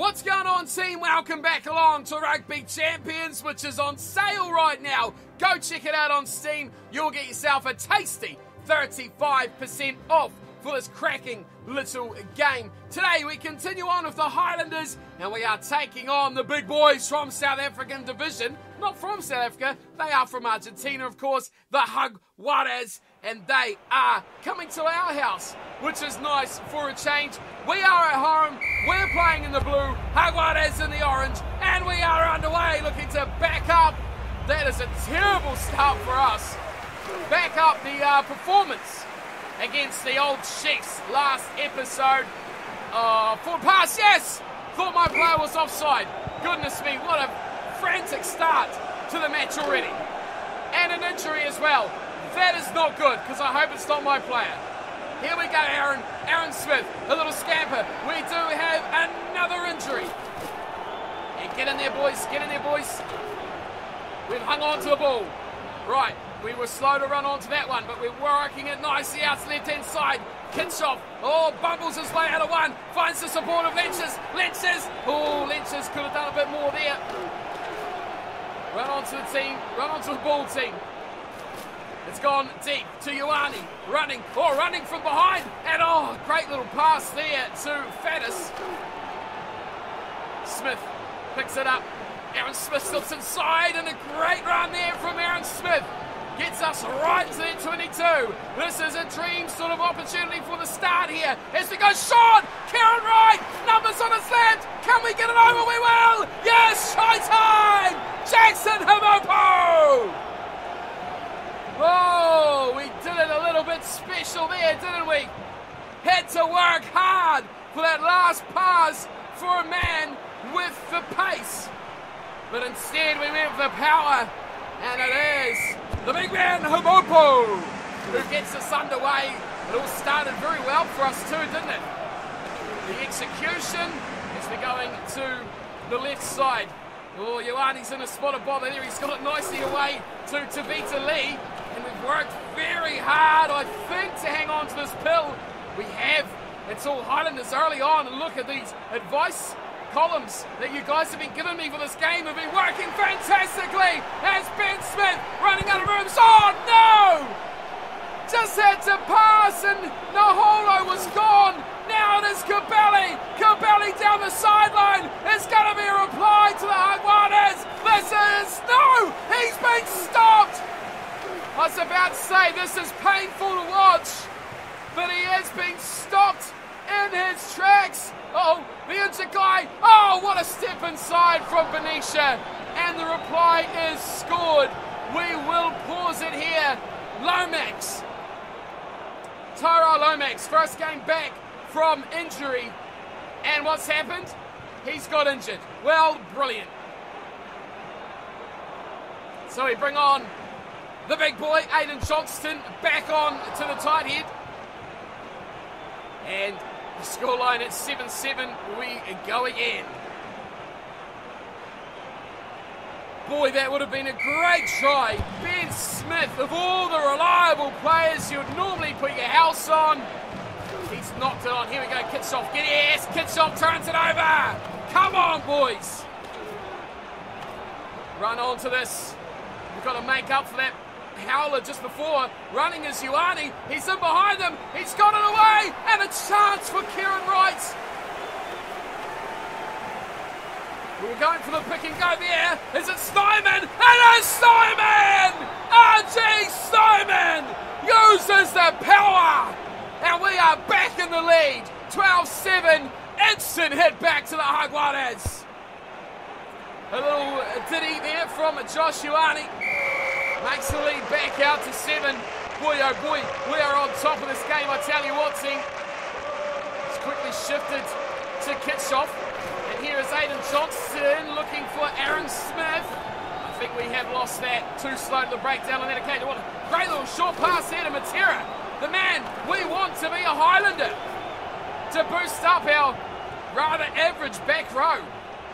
What's going on, team? Welcome back along to Rugby Champions, which is on sale right now. Go check it out on Steam. You'll get yourself a tasty 35% off for this cracking little game. Today we continue on with the Highlanders and we are taking on the big boys from South African division. Not from South Africa, they are from Argentina, of course, the Jaguares, and they are coming to our house, which is nice for a change. We are at home, we're playing in the blue, Jaguares in the orange, and we are underway looking to back up. That is a terrible start for us. Back up the uh, performance against the old Chiefs last episode. Uh, forward pass, yes! Thought my player was offside. Goodness me, what a frantic start to the match already. And an injury as well. That is not good, because I hope it's not my player. Here we go, Aaron. Aaron Smith, a little scamper. We do have another injury. And get in there, boys. Get in there, boys. We've hung on to the ball. Right, we were slow to run onto that one, but we're working it nicely out to the left-hand side. Kitshoff, oh, bumbles his way out of one, finds the support of. Lynches, oh, Lynches could have done a bit more there. Run onto the team, run onto the ball team. It's gone deep to Ioane, running, oh, running from behind, and oh, great little pass there to Faddes. Smith picks it up. Aaron Smith slips inside, and a great run there from Aaron Smith gets us right to the 22. This is a dream sort of opportunity for the start here. As we go short, Kieran Wright, numbers on his left. Can we get it over? We will. Yes, try time. Jackson Hemopo. Oh, we did it a little bit special there, didn't we? Had to work hard for that last pass for a man with the pace. But instead, we went for the power, and it is the big man Hemopo, who gets us underway. It all started very well for us too, didn't it? The execution as we're going to the left side. Oh, Ioane's in a spot of bother there. He's got it nicely away to Tevita Li. Worked very hard, I think, to hang on to this pill. We have. It's all Highlanders early on. And look at these advice columns that you guys have been giving me for this game have been working fantastically. As Ben Smith running out of rooms. Oh no! Just had to pass and Naholo was gone. Now it is Cabelli. Cabelli down the sideline. It's going to be a reply to the Jaguares. This is no. He's been stopped. I was about to say this is painful to watch, but he has been stopped in his tracks. Oh, the guy. Oh, what a step inside from Benicia. And the reply is scored. We will pause it here. Lomax. Tyrell Lomax, first game back from injury. And what's happened? He's got injured. Well, brilliant. So we bring on the big boy, Ayden Johnstone, back on to the tight head. And the scoreline at 7-7, we go again. Boy, that would have been a great try. Ben Smith, of all the reliable players you'd normally put your house on, he's knocked it on. Here we go, Kitshoff. Get yes, Kitshoff turns it over. Come on, boys. Run on to this. We've got to make up for that Howler just before. Running is Ioane. He's in behind them. He's got it away. And a chance for Kieran Wright. We were going for the pick and go there. Is it? And it's Snyman! RG Snyman uses the power. And we are back in the lead. 12-7. Instant hit back to the Jaguares. A little ditty there from Josh Ioane. Makes the lead back out to seven. Boy, oh boy, we are on top of this game, I tell you what, team. It's quickly shifted to Kitshoff. And here is Ayden Johnstone looking for Aaron Smith. I think we have lost that. Too slow to the breakdown on that occasion. What a great little short pass there to Matera. The man we want to be a Highlander. To boost up our rather average back row.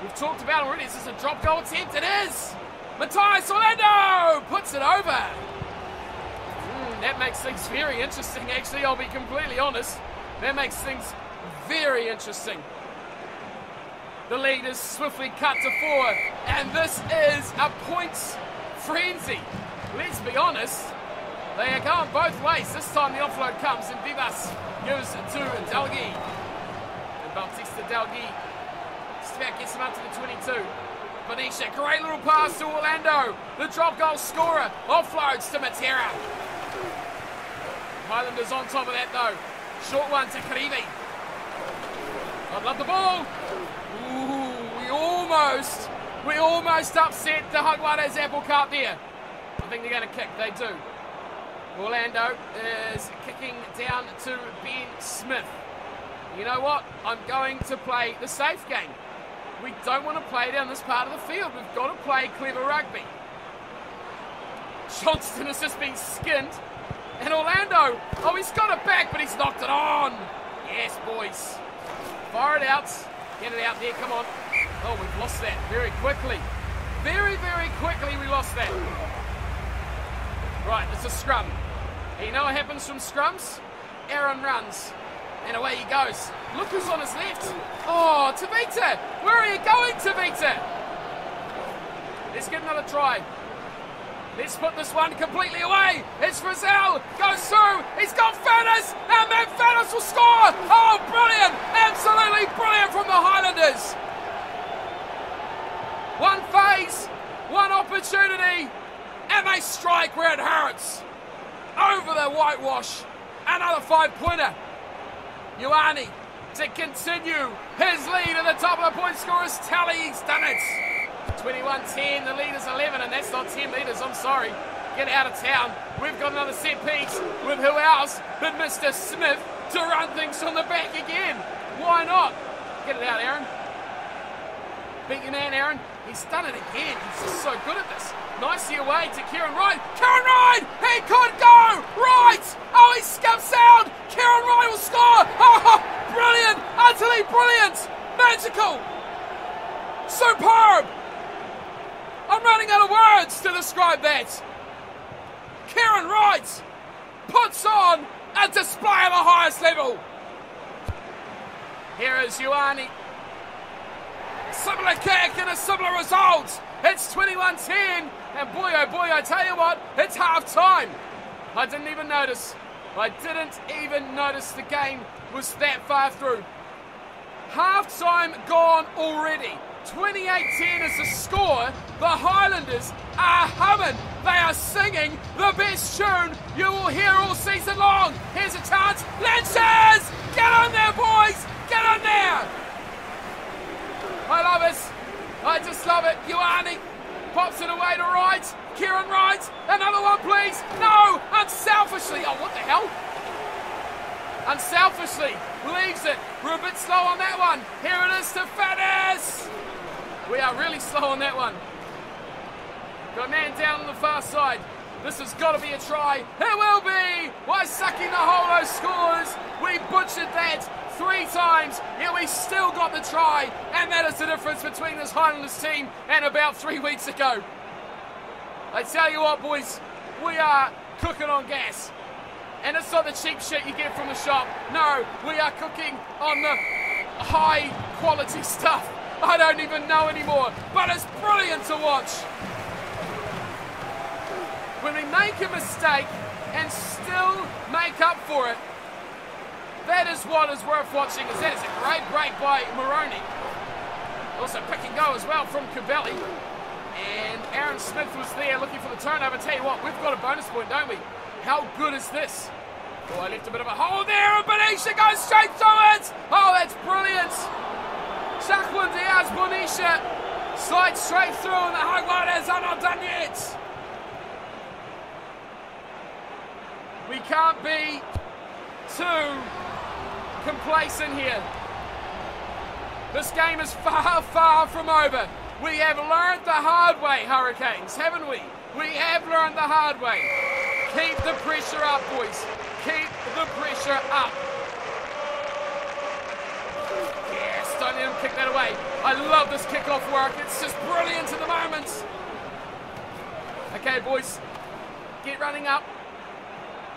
We've talked about already. Is this a drop goal attempt? It is. Matthias Orlando puts it over. Mm, that makes things very interesting, actually. I'll be completely honest. That makes things very interesting. The lead is swiftly cut to four, and this is a points frenzy. Let's be honest, they are going both ways. This time the offload comes, and Vivas gives it to Delguy. And Bautista Delguy Smack gets him up to the 22. Venetia, great little pass to Orlando. The drop goal scorer offloads to Matera. Highlanders on top of that though. Short one to Karibi. I love the ball. Ooh, we almost, we almost upset the Jaguares apple cart there. I think they're going to kick. They do. Orlando is kicking down to Ben Smith. You know what? I'm going to play the safe game. We don't want to play down this part of the field. We've got to play clever rugby. Johnstone has just been skinned. And Orlando, oh, he's got it back, but he's knocked it on. Yes, boys. Fire it out. Get it out there, come on. Oh, we've lost that very quickly. Very, very quickly we lost that. Right, it's a scrum. You know what happens from scrums? Aaron runs. And away he goes. Look who's on his left. Oh, Tevita! Where are you going, Tevita? Let's get another try. Let's put this one completely away. It's Frizell. Goes through. He's got Furness. And then Furness will score. Oh, brilliant. Absolutely brilliant from the Highlanders. One phase, one opportunity, and they strike where it hurts. Over the whitewash. Another five pointer. Ioane to continue his lead at the top of the point scorers tally. He's done it. 21-10, the lead is 11, and that's not 10 metres, I'm sorry. Get out of town. We've got another set piece with who else but Mr. Smith to run things from the back again. Why not? Get it out, Aaron. Beat your man, Aaron. He's done it again. He's just so good at this. Nicely away to Kieran Wright. Kieran Wright! He could go! Right! Oh, he skips out! Kieran Wright will score! Oh, brilliant! Utterly brilliant! Magical! Superb! I'm running out of words to describe that. Kieran Wright puts on a display at the highest level. Here is Ioane. Similar kick and a similar result. It's 21 10. And boy, oh boy, I tell you what, it's half time. I didn't even notice. I didn't even notice the game was that far through. Half time gone already. 28-10 is the score. The Highlanders are humming. They are singing the best tune you will hear all season long. Here's a chance. Lancers! Get on there, boys! Get on there! I love it. I just love it. Ioane pops it away to right. Kieran Wright. Another one, please. No! Unselfishly. Oh, what the hell? Unselfishly leaves it. We're a bit slow on that one. Here it is to Faddes. We are really slow on that one. Got a man down on the far side. This has got to be a try. It will be! Waisake Naholo scores. We butchered that three times, yet we still got the try. And that is the difference between this Highlanders team and about three weeks ago. I tell you what, boys, we are cooking on gas. And it's not the cheap shit you get from the shop. No, we are cooking on the high quality stuff. I don't even know anymore, but it's brilliant to watch. When we make a mistake and still make up for it, that is what is worth watching. Is that is a great break by Moroni. Also pick and go as well from Cabelli. And Aaron Smith was there looking for the turnover. Tell you what, we've got a bonus point, don't we? How good is this? Oh, I left a bit of a hole there, and Benicia goes straight through it! Oh, that's brilliant! Jacqueline Diaz Benicia slides straight through, and the Jaguares are not done yet! We can't be too complacent here. This game is far, far from over. We have learned the hard way, Hurricanes, haven't we? We have learned the hard way. Keep the pressure up, boys. Keep the pressure up. Yes, don't let him kick that away. I love this kickoff work. It's just brilliant at the moment. Okay, boys, get running up.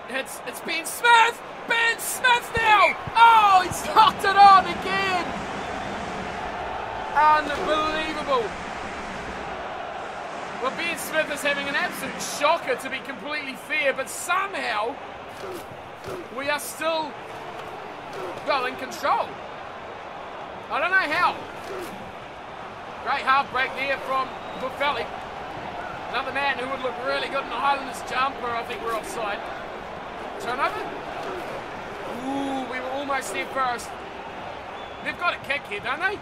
It's it's Ben Smith. Ben Smith now. Oh, he's knocked it on again. Unbelievable. Well, Ben Smith is having an absolute shocker, to be completely fair, but somehow we are still, well, in control. I don't know how. Great half break there from Buffelli. Another man who would look really good in the Highlanders jumper. I think we're offside. Turnover? Ooh, we were almost there first. They've got a kick here, don't they?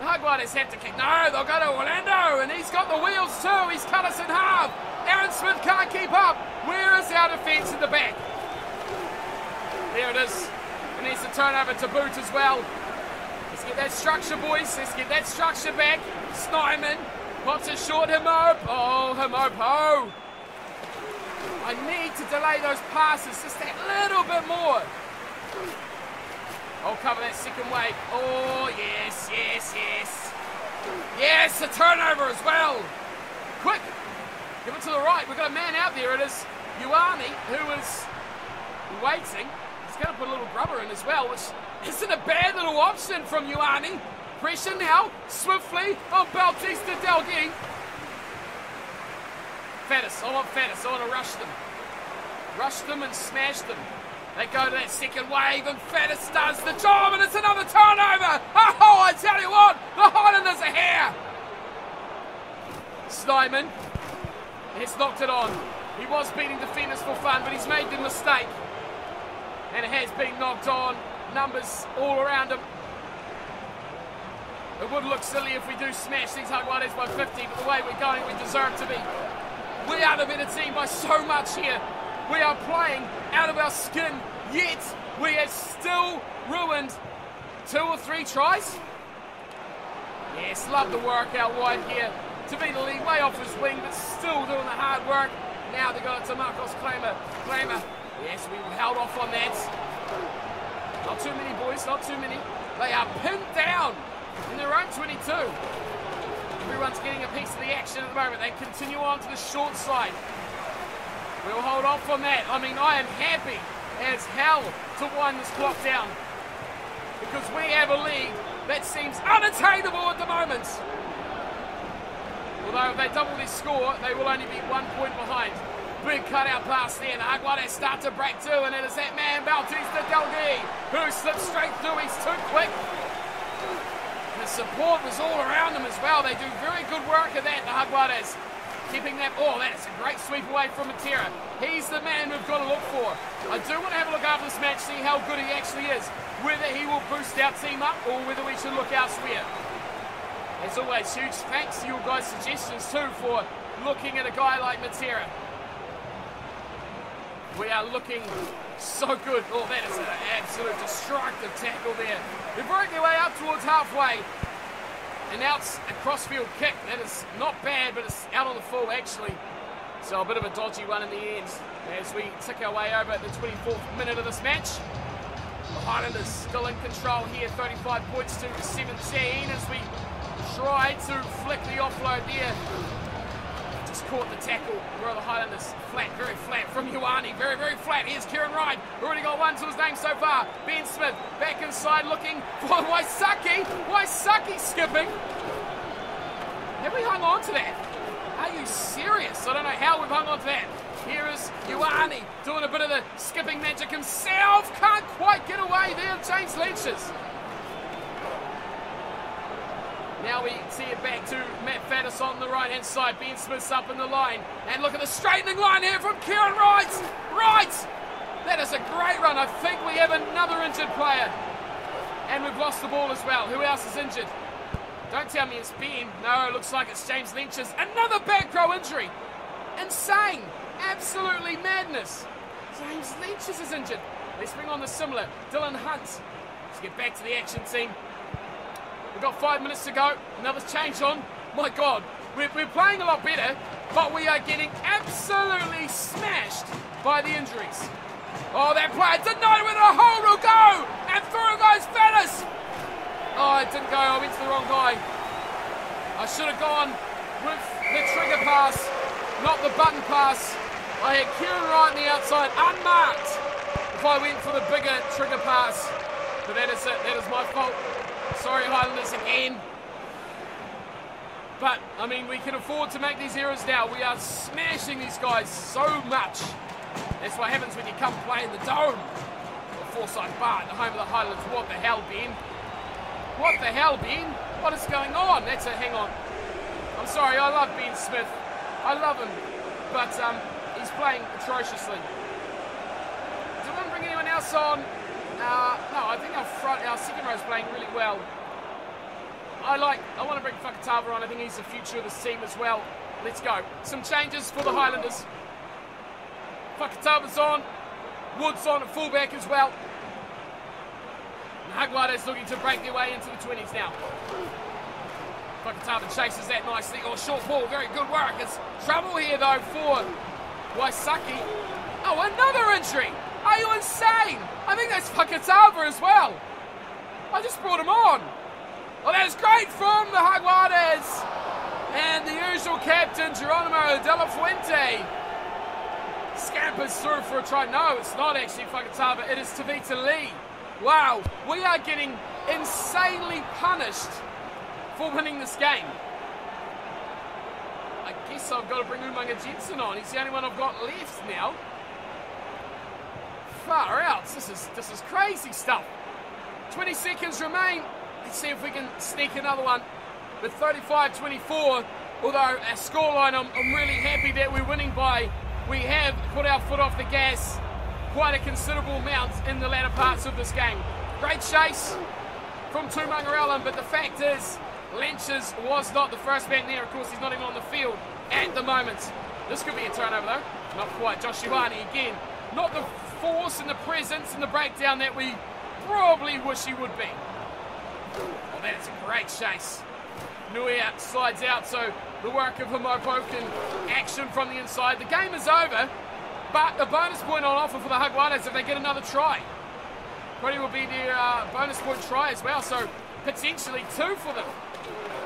The Hugwriters have to kick. No, they'll go to Orlando, and he's got the wheels too. He's cut us in half. Aaron Smith can't keep up. Where is our defence in the back? There it is. And there's the turnover to boot as well. Let's get that structure, boys. Let's get that structure back. Snyman pops it short. Hemopo. Oh, Hemopo. Oh. I need to delay those passes just that little bit more. I'll cover that second wave. Oh, yes, yes, yes. Yes, a turnover as well. Quick. Give it to the right. We've got a man out there. It is Ioane who is waiting. He's going to put a little grubber in as well, which isn't a bad little option from Ioane. Pressure now, swiftly on Bautista Delguy. Faddes, I want Faddes. I want to rush them. Rush them and smash them. They go to that second wave, and Faddes does the job, and it's another turnover. Oh, I tell you what, the Highlanders are here. Snyman has knocked it on. He was beating defenders for fun, but he's made the mistake. And it has been knocked on. Numbers all around him. It would look silly if we do smash these Jaguares by 50, but the way we're going, we deserve to be. We are the better team by so much here. We are playing out of our skin, yet we have still ruined two or three tries. Yes, love the work out wide here. To be the lead, way off his wing, but still doing the hard work. Now they got it to Marcos Kremer. Kremer, yes, we held off on that. Not too many, boys, not too many. They are pinned down in their own 22. Everyone's getting a piece of the action at the moment. They continue on to the short side. We'll hold off on that. I mean, I am happy as hell to wind this clock down because we have a lead that seems unattainable at the moment. Although if they double this score, they will only be one point behind. Big cutout pass there. The Jaguares start to break too, and it is that man, Bautista Delguy, who slips straight through. He's too quick. The support was all around them as well. They do very good work of that, the Jaguares. Keeping that. Oh, that is a great sweep away from Matera. He's the man we've got to look for. I do want to have a look after this match, see how good he actually is. Whether he will boost our team up or whether we should look elsewhere. As always, huge thanks to your guys' suggestions too for looking at a guy like Matera. We are looking so good. Oh, that is an absolute destructive tackle there. They've worked their way up towards halfway. And now it's a crossfield kick. That is not bad, but it's out on the full actually. So a bit of a dodgy one in the end as we tick our way over the 24th minute of this match. The Highlanders still in control here, 35 points to 17 as we try to flick the offload there just caught the tackle. The Highlanders? Flat, very flat from Ioane. Very, very flat. Here's Kieran Wright. Already got one to his name so far. Ben Smith back inside looking for Waisake. Waisake skipping. Have we hung on to that? Are you serious? I don't know how we've hung on to that. Here is Ioane doing a bit of the skipping magic himself. Can't quite get away there. James Lynch's. Now we see it back to Matt Faddes on the right hand side. Ben Smith's up in the line. And look at the straightening line here from Kieran Wright. Right! That is a great run. I think we have another injured player. And we've lost the ball as well. Who else is injured? Don't tell me it's Ben. No, it looks like it's James Lynch's. Another back row injury. Insane. Absolutely madness. James Lynch's is injured. Let's bring on the similar. Dillon Hunt. Let's get back to the action team. We've got five minutes to go. Another change on. My God, we're, we're playing a lot better, but we are getting absolutely smashed by the injuries. Oh, that player denied with a hole will go, and through goes Faddes. Oh, it didn't go. I went to the wrong guy. I should have gone with the trigger pass, not the button pass. I had Kieran right on the outside, unmarked. If I went for the bigger trigger pass, but that is it. That is my fault. Sorry, Highlanders again. But, I mean, we can afford to make these errors now. We are smashing these guys so much. That's what happens when you come play in the Dome. The Forsyth Barr, the home of the Highlands. What the hell, Ben? What the hell, Ben? What is going on? That's a hang on. I'm sorry, I love Ben Smith. I love him. But um, he's playing atrociously. Do we want to bring anyone else on? Uh, no, I think our front, our second row is playing really well. I like, I want to bring Fakatava on. I think he's the future of this team as well. Let's go. Some changes for the Highlanders. Fakatava's on. Woods on at fullback as well. And is looking to break their way into the 20s now. Fakatava chases that nicely. Oh, short ball. Very good work. It's trouble here, though, for Waisake. Oh, another injury. Are you insane? I think that's Fakatava as well. I just brought him on. Well, that's great from the Jaguares. And the usual captain, Geronimo De La Fuente, scampers through for a try. No, it's not actually Fakatava. It is Tevita Li. Wow, we are getting insanely punished for winning this game. I guess I've got to bring Umaga Jensen on. He's the only one I've got left now. Far out. This is this is crazy stuff. 20 seconds remain. Let's see if we can sneak another one with 35-24. Although our scoreline, I'm, I'm really happy that we're winning by. We have put our foot off the gas quite a considerable amount in the latter parts of this game. Great chase from Tumungarellan, but the fact is, Lenches was not the first man there. Of course, he's not even on the field at the moment. This could be a turnover, though. Not quite. Josh Ioane again. Not the force and the presence and the breakdown that we probably wish he would be. Oh, that's a great chase. Nui slides out, so the work of Hemopo can action from the inside. The game is over, but the bonus point on offer for the Jaguares if they get another try. Probably will be their uh, bonus point try as well, so potentially two for them.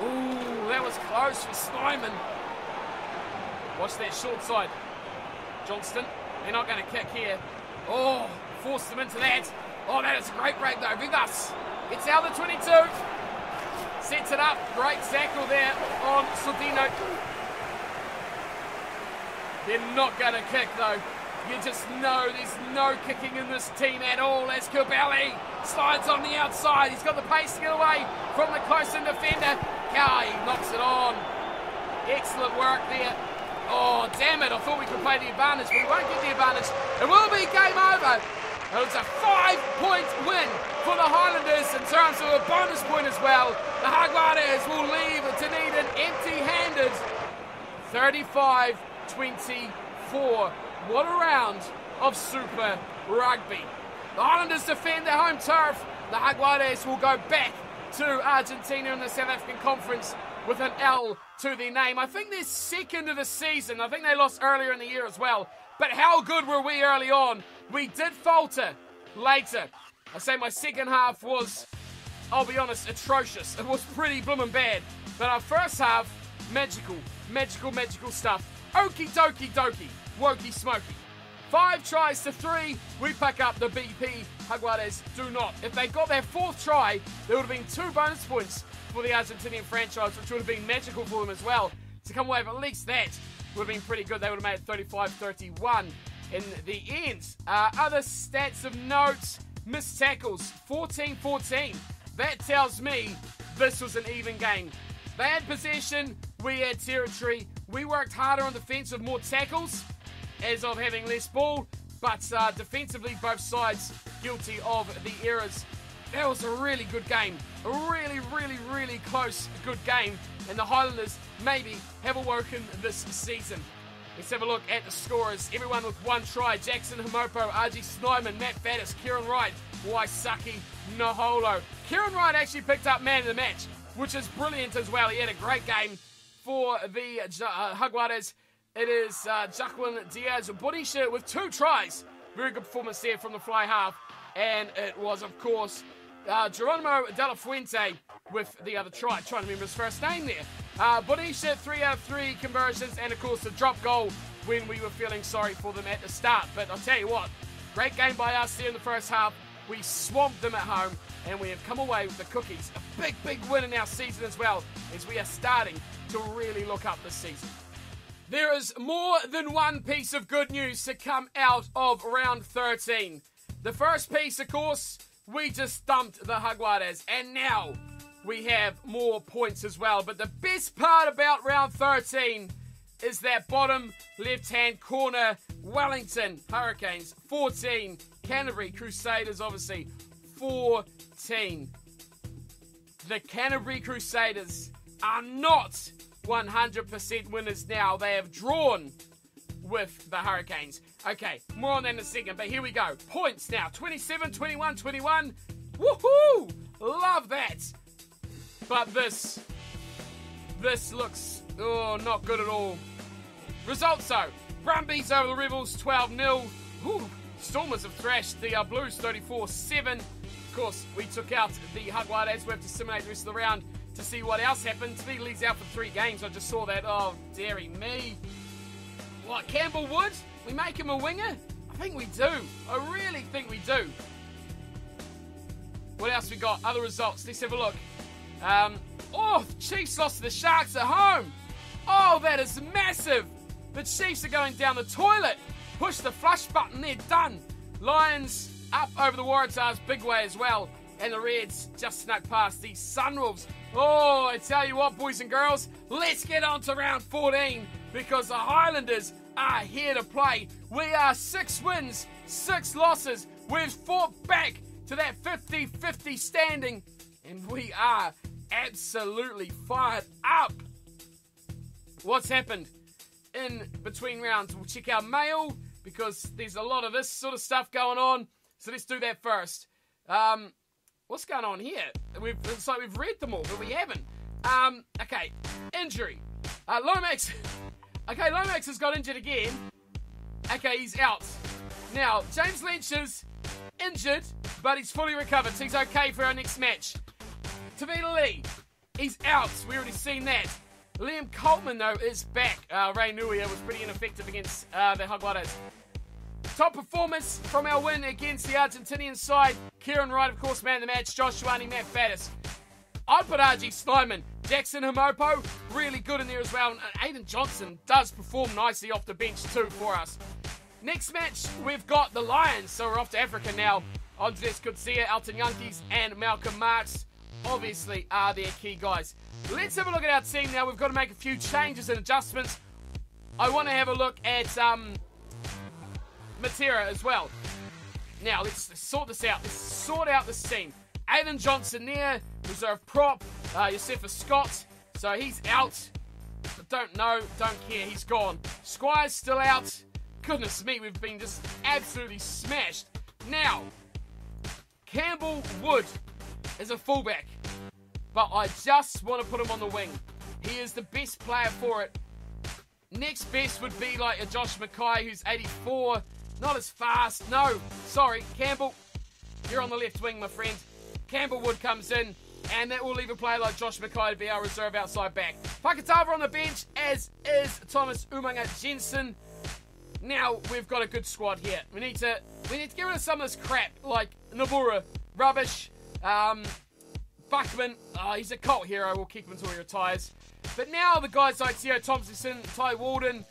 Ooh, that was close for Snyman. Watch that short side. Johnstone, they're not going to kick here. Oh, forced them into that. Oh, that is a great break though. Vigas it's out the 22. Sets it up. Great tackle there on Sordino. They're not going to kick though. You just know there's no kicking in this team at all as Kibeli slides on the outside. He's got the pace to get away from the close-in defender. Cowie knocks it on. Excellent work there. Oh, damn it. I thought we could play the advantage, but we won't get the advantage. It will be game over. It was a five-point win for the Highlanders in terms of a bonus point as well. The Jaguares will leave Dunedin empty-handed. 35-24. What a round of Super Rugby. The Highlanders defend their home turf. The Jaguares will go back to Argentina in the South African Conference with an L to their name. I think they're second of the season. I think they lost earlier in the year as well. But how good were we early on? We did falter later. I say my second half was, I'll be honest, atrocious. It was pretty bloomin' bad. But our first half, magical, magical, magical stuff. Okie dokie dokie, wokey smoky. Five tries to three, we pick up the BP. Jaguares do not. If they got their fourth try, there would have been two bonus points for the Argentinian franchise, which would have been magical for them as well. To come away with at least that would have been pretty good. They would have made it 35 31 in the end. Uh, other stats of note missed tackles 14 14. That tells me this was an even game. They had possession, we had territory. We worked harder on defense with more tackles as of having less ball, but uh, defensively, both sides guilty of the errors. That was a really good game. A really, really, really close, good game. And the Highlanders maybe have awoken this season. Let's have a look at the scorers. Everyone with one try. Jackson Hemopo, RG Snyman, Matt Faddes, Kieran Wright, Waisake Naholo. Kieran Wright actually picked up man of the match, which is brilliant as well. He had a great game for the uh. It is uh, Jacqueline Diaz Borisha with two tries. Very good performance there from the fly half. And it was, of course, uh, Geronimo De La Fuente with the other try. Trying to remember his first name there. Uh, Bonisha, three out of three conversions, and of course the drop goal when we were feeling sorry for them at the start. But I'll tell you what, great game by us there in the first half. We swamped them at home, and we have come away with the cookies. A big, big win in our season as well, as we are starting to really look up this season. There is more than one piece of good news to come out of round 13. The first piece, of course, we just dumped the Jaguares, and now we have more points as well. But the best part about round 13 is that bottom left hand corner Wellington Hurricanes 14, Canterbury Crusaders obviously 14. The Canterbury Crusaders are not 100% winners now. They have drawn with the Hurricanes. Okay, more on that in a second, but here we go. Points now 27, 21, 21. Woohoo! Love that. But this, this looks, oh, not good at all. Results though Brumbies over the Rebels 12 0. Stormers have thrashed the uh, Blues 34 7. Of course, we took out the Jaguares. We have to simulate the rest of the round to see what else happens. Speedley's out for three games. I just saw that. Oh, dearie me. What, Campbell Wood? We make him a winger? I think we do. I really think we do. What else we got? Other results. Let's have a look. Um, oh, Chiefs lost to the Sharks at home. Oh, that is massive. The Chiefs are going down the toilet. Push the flush button, they're done. Lions up over the Waratahs big way as well. And the Reds just snuck past the Sunwolves. Oh, I tell you what, boys and girls, let's get on to round 14 because the Highlanders are here to play. We are six wins, six losses. We've fought back to that 50 50 standing, and we are absolutely fired up. What's happened in between rounds? We'll check our mail because there's a lot of this sort of stuff going on. So let's do that first. Um, what's going on here? We've it's like we've read them all, but we haven't. Um, okay, injury. Uh, Lomax. okay, Lomax has got injured again. Okay, he's out. Now, James Lynch is injured, but he's fully recovered, so he's okay for our next match. Tevita Li, he's out. We already seen that. Liam Coltman, though, is back. Uh, Ray Nuia was pretty ineffective against uh, the Jaguares. Top performance from our win against the Argentinian side. Kieran Wright, of course, man of the match. Josh Ioane, Matt Faddes. RG Snyman. Jackson Hemopo, really good in there as well. And Ayden Johnstone does perform nicely off the bench too for us. Next match, we've got the Lions. So we're off to Africa now. Andries Coetzee, Elton Jantjies, and Malcolm Marx obviously are their key guys. Let's have a look at our team now. We've got to make a few changes and adjustments. I want to have a look at um, Matera as well. Now, let's sort this out. Let's sort out this team. Ayden Johnstone there, reserve prop. Uh, Josefa Scott, so he's out. But don't know, don't care, he's gone. Squire's still out. Goodness me, we've been just absolutely smashed. Now, Campbell Wood is a fullback, but I just want to put him on the wing. He is the best player for it. Next best would be like a Josh McKay who's 84. Not as fast. No, sorry, Campbell. You're on the left wing, my friend. Campbell Wood comes in, and that will leave a player like Josh McKay to be our reserve outside back. Fakatava on the bench, as is Thomas Umaga Jensen. Now we've got a good squad here. We need to we need to get rid of some of this crap like Nabura, rubbish, um, Buckman. Oh, he's a cult hero. We'll keep him until he retires. But now the guys like Theo Thompson, Tai Walden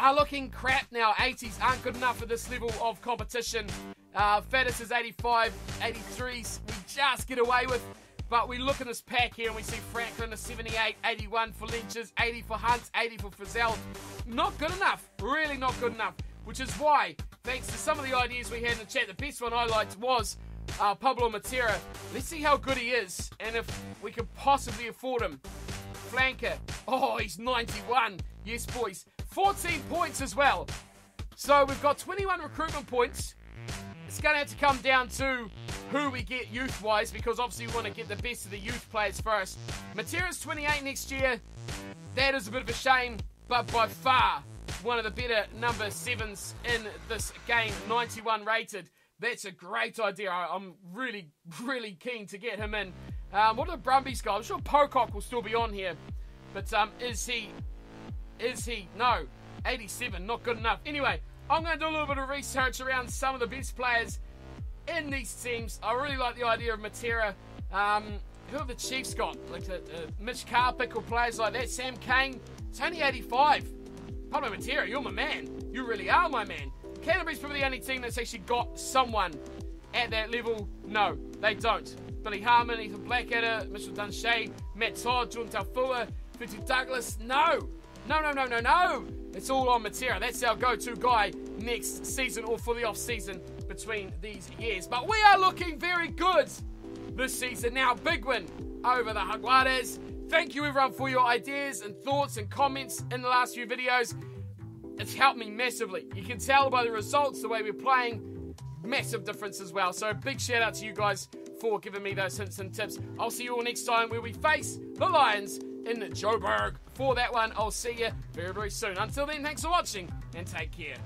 are looking crap now. 80s aren't good enough for this level of competition. Uh, is 85, 83s we just get away with. But we look in this pack here and we see Franklin a 78, 81 for Lynches, 80 for Hunt, 80 for Frizell. Not good enough. Really not good enough. Which is why, thanks to some of the ideas we had in the chat, the best one I liked was uh, Pablo Matera. Let's see how good he is and if we can possibly afford him. Flanker. Oh, he's 91. Yes, boys. 14 points as well. So we've got 21 recruitment points. It's going to have to come down to who we get youth wise because obviously we want to get the best of the youth players first. Matera's 28 next year. That is a bit of a shame, but by far one of the better number sevens in this game, 91 rated. That's a great idea. I'm really, really keen to get him in. Um, what are the Brumbies got? I'm sure Pocock will still be on here. But um, is he? Is he? No. 87, not good enough. Anyway, I'm going to do a little bit of research around some of the best players in these teams. I really like the idea of Matera. Um, who have the Chiefs got? Like uh, uh, Mitch Karpik or players like that. Sam Cane. It's only 85. Pablo Matera, you're my man. You really are my man. Canterbury's probably the only team that's actually got someone at that level. No, they don't. Billy Harmon, Ethan Blackadder, Mitchell Dunshea, Matt Todd, Jordan Taufua, Fitu Douglas. No, no, no, no, no, no. It's all on Matera. That's our go-to guy next season or for the off-season between these years. But we are looking very good this season now. Big win over the Jaguares. Thank you everyone for your ideas and thoughts and comments in the last few videos. It's helped me massively. You can tell by the results, the way we're playing, massive difference as well. So big shout out to you guys for giving me those hints and tips. I'll see you all next time where we face the Lions in Joburg. For that one, I'll see you very, very soon. Until then, thanks for watching and take care.